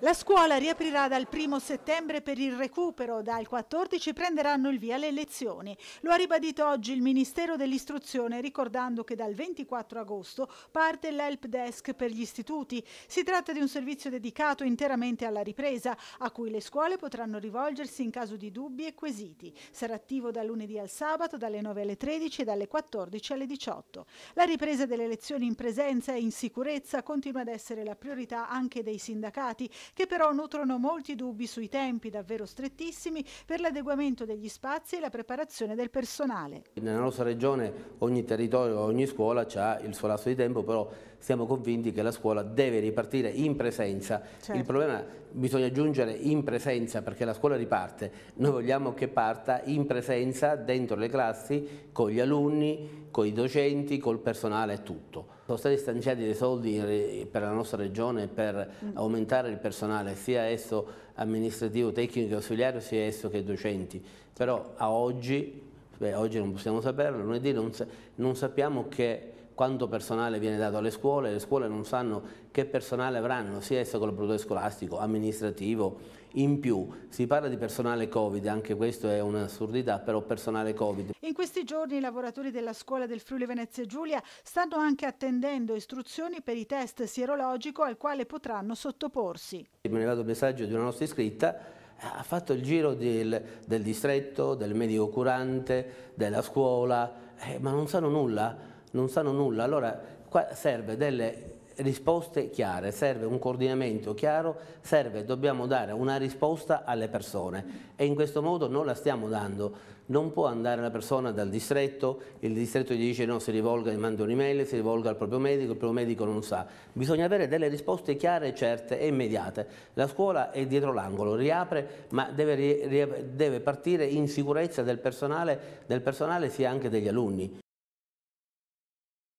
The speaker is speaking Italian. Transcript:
La scuola riaprirà dal 1 settembre per il recupero, dal 14 prenderanno il via le lezioni. Lo ha ribadito oggi il Ministero dell'Istruzione ricordando che dal 24 agosto parte l'help desk per gli istituti. Si tratta di un servizio dedicato interamente alla ripresa, a cui le scuole potranno rivolgersi in caso di dubbi e quesiti. Sarà attivo da lunedì al sabato dalle 9 alle 13 e dalle 14 alle 18. La ripresa delle lezioni in presenza e in sicurezza continua ad essere la priorità anche dei sindacati che però nutrono molti dubbi sui tempi davvero strettissimi per l'adeguamento degli spazi e la preparazione del personale. Nella nostra regione ogni territorio, ogni scuola ha il suo lasso di tempo, però siamo convinti che la scuola deve ripartire in presenza. Certo. Il problema bisogna aggiungere in presenza perché la scuola riparte. Noi vogliamo che parta in presenza dentro le classi con gli alunni, con i docenti, col personale e tutto. Sono stati stanziati dei soldi per la nostra regione per mm. aumentare il personale, sia esso amministrativo, tecnico e ausiliario, sia esso che docenti. Però a oggi, beh, oggi non possiamo saperlo, lunedì non, non sappiamo che quanto personale viene dato alle scuole, le scuole non sanno che personale avranno, sia esso collaboratore scolastico, amministrativo, in più si parla di personale Covid, anche questo è un'assurdità, però personale Covid. In questi giorni i lavoratori della scuola del Friuli Venezia Giulia stanno anche attendendo istruzioni per i test sierologico al quale potranno sottoporsi. Mi è arrivato il messaggio di una nostra iscritta ha fatto il giro del, del distretto, del medico curante, della scuola, eh, ma non sanno nulla non sanno nulla, allora qua serve delle risposte chiare, serve un coordinamento chiaro, serve, dobbiamo dare una risposta alle persone e in questo modo non la stiamo dando. Non può andare la persona dal distretto, il distretto gli dice no, si rivolga, gli manda un'email, si rivolga al proprio medico, il proprio medico non sa. Bisogna avere delle risposte chiare, certe e immediate. La scuola è dietro l'angolo, riapre, ma deve, deve partire in sicurezza del personale, del personale sia anche degli alunni.